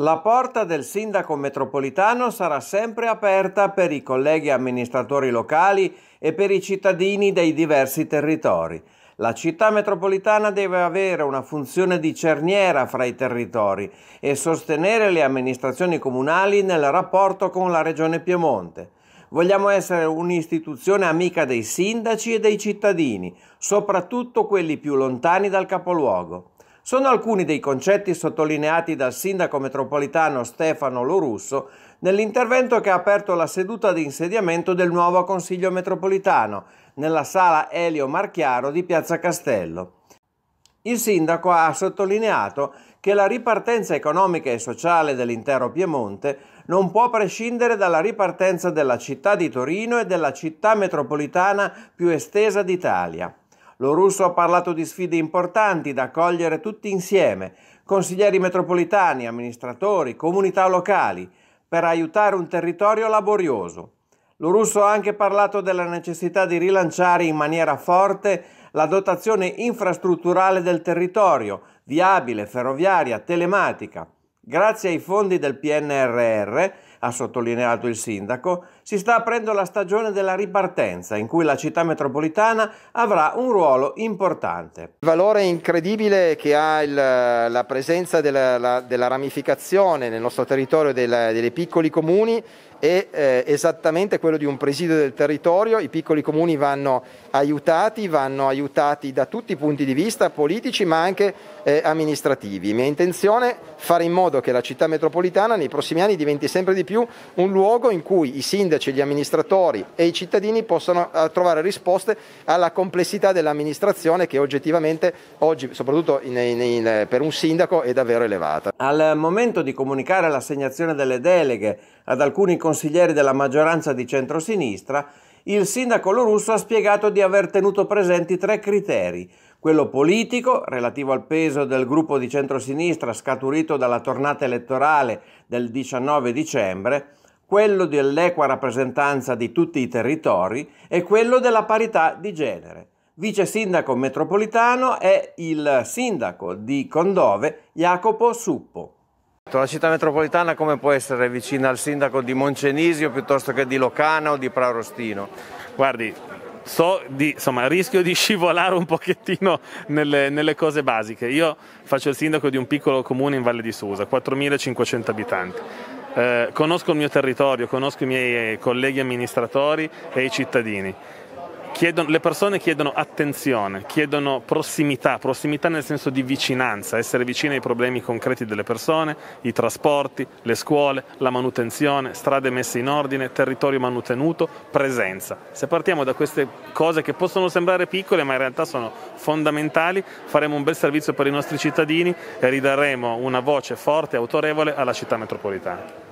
La porta del sindaco metropolitano sarà sempre aperta per i colleghi amministratori locali e per i cittadini dei diversi territori. La città metropolitana deve avere una funzione di cerniera fra i territori e sostenere le amministrazioni comunali nel rapporto con la Regione Piemonte. Vogliamo essere un'istituzione amica dei sindaci e dei cittadini, soprattutto quelli più lontani dal capoluogo. Sono alcuni dei concetti sottolineati dal sindaco metropolitano Stefano Lorusso nell'intervento che ha aperto la seduta di insediamento del nuovo Consiglio metropolitano nella sala Elio Marchiaro di Piazza Castello. Il sindaco ha sottolineato che la ripartenza economica e sociale dell'intero Piemonte non può prescindere dalla ripartenza della città di Torino e della città metropolitana più estesa d'Italia. Lo russo ha parlato di sfide importanti da cogliere tutti insieme, consiglieri metropolitani, amministratori, comunità locali, per aiutare un territorio laborioso. Lo russo ha anche parlato della necessità di rilanciare in maniera forte la dotazione infrastrutturale del territorio, viabile, ferroviaria, telematica. Grazie ai fondi del PNRR ha sottolineato il sindaco, si sta aprendo la stagione della ripartenza in cui la città metropolitana avrà un ruolo importante. Il valore incredibile che ha il, la presenza della, la, della, ramificazione nel nostro territorio della, dei piccoli comuni è eh, esattamente quello di un presidio del territorio, i piccoli comuni vanno aiutati, vanno aiutati da tutti i punti di vista politici ma anche eh, amministrativi. Mia intenzione è fare in modo che la città metropolitana nei prossimi anni diventi sempre di più un luogo in cui i sindaci, gli amministratori e i cittadini possano eh, trovare risposte alla complessità dell'amministrazione che oggettivamente oggi, soprattutto in, in, in, per un sindaco, è davvero elevata. Al momento di comunicare l'assegnazione delle deleghe ad alcuni consiglieri della maggioranza di centrosinistra, il sindaco Lorusso ha spiegato di aver tenuto presenti tre criteri quello politico, relativo al peso del gruppo di centrosinistra scaturito dalla tornata elettorale del 19 dicembre, quello dell'equa rappresentanza di tutti i territori e quello della parità di genere. Vice sindaco metropolitano è il sindaco di Condove, Jacopo Suppo. La città metropolitana come può essere vicina al sindaco di Moncenisio piuttosto che di Locana o di Praurostino? Guardi, so di, insomma, rischio di scivolare un pochettino nelle, nelle, cose basiche. Io faccio il sindaco di un piccolo comune in Valle di Susa, 4.500 abitanti. Eh, conosco il mio territorio, conosco i miei colleghi amministratori e i cittadini chiedono, le persone chiedono attenzione, chiedono prossimità, prossimità nel senso di vicinanza, essere vicini ai problemi concreti delle persone, i trasporti, le scuole, la manutenzione, strade messe in ordine, territorio manutenuto, presenza. Se partiamo da queste cose che possono sembrare piccole ma in realtà sono fondamentali, faremo un bel servizio per i nostri cittadini e ridaremo una voce forte e autorevole alla città metropolitana.